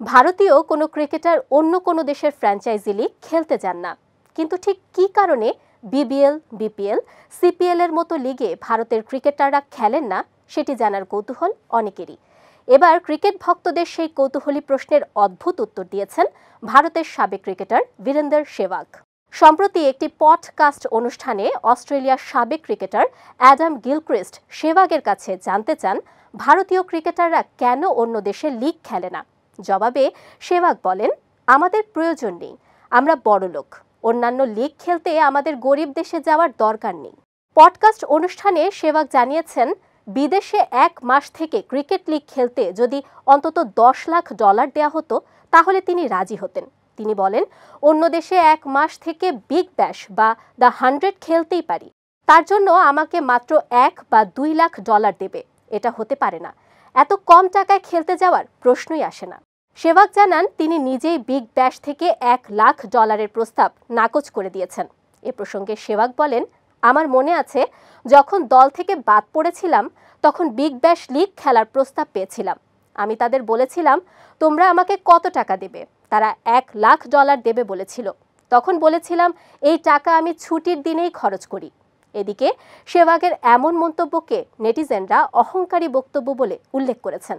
ভারতীয় কোনো ক্রিকেটার অন্য কোনো দেশের ফ্র্যাঞ্চাইজি লিগ খেলতে যান না। কিন্তু ঠিক কী কারণে বিবিএল বিপিএল সিপিএল এর মতো লিগে ভারতের ক্রিকেটাররা খেলেন না, সেটি জানার কৌতূহল অনেকেরই। এবার ক্রিকেট ভক্তদের সেই কৌতূহলী প্রশ্নের অদ্ভুত উত্তর দিয়েছেন ভারতের সাবেক ক্রিকেটার বীরেন্দর সেবাগ সম্প্রতি একটি পডকাস্ট অনুষ্ঠানে অস্ট্রেলিয়ার সাবেক ক্রিকেটার অ্যাডাম গিলক্রিস্ট সেবাগের কাছে জানতে চান, ভারতীয় ক্রিকেটাররা কেন অন্য দেশে লিগ খেলে না? জবাবে সেবাগ বলেন, আমাদের প্রয়োজন নেই। আমরা বড়লোক অন্যান্য লিগ খেলতে আমাদের গরিব দেশে যাওয়ার দরকার নেই। পডকাস্ট অনুষ্ঠানে সেবাগ জানিয়েছেন, বিদেশে এক মাস থেকে ক্রিকেট লিগ খেলতে যদি অন্তত দশ লাখ ডলার দেয়া হতো, তাহলে তিনি রাজি হতেন। তিনি বলেন, অন্য দেশে এক মাস থেকে বিগ ব্যাশ বা দ্য হান্ড্রেড খেলতেই পারি। তার জন্য আমাকে মাত্র এক বা দুই লাখ ডলার দেবে। এটা হতে পারে না। এত কম টাকায় খেলতে যাওয়ার প্রশ্নই আসে না। সেবাগ জানান, তিনি নিজেই বিগ ব্যাশ থেকে এক লাখ ডলারের প্রস্তাব নাকচ করে দিয়েছেন। এ প্রসঙ্গে সেবাগ বলেন, আমার মনে আছে, যখন দল থেকে বাদ পড়েছিলাম, তখন বিগ ব্যাশ লিগ খেলার প্রস্তাব পেয়েছিলাম। আমি তাদের বলেছিলাম, তোমরা আমাকে কত টাকা দেবে? তারা এক লাখ ডলার দেবে বলেছিল। তখন বলেছিলাম, এই টাকা আমি ছুটির দিনেই খরচ করি। এদিকে সেবাগের এমন মন্তব্যকে নেটিজেনরা অহংকারী বক্তব্য বলে উল্লেখ করেছেন।